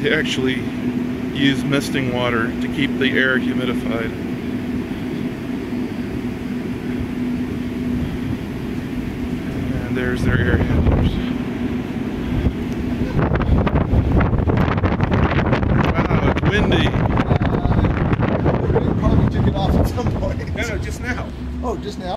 They actually use misting water to keep the air humidified. And there's their air handlers. Wow, it's windy. Uh, probably took it off at some point. No, no, just now. Oh, just now?